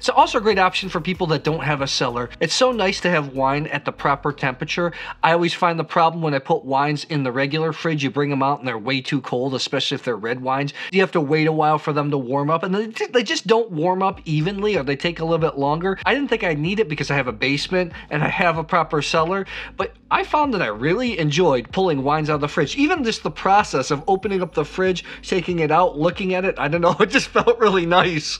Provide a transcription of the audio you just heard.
It's also a great option for people that don't have a cellar. It's so nice to have wine at the proper temperature. I always find the problem when I put wines in the regular fridge, you bring them out and they're way too cold, especially if they're red wines. You have to wait a while for them to warm up and they just don't warm up evenly or they take a little bit longer. I didn't think I need it because I have a basement and I have a proper cellar, but I found that I really enjoyed pulling wines out of the fridge. Even just the process of opening up the fridge, taking it out, looking at it, I don't know, it just felt really nice.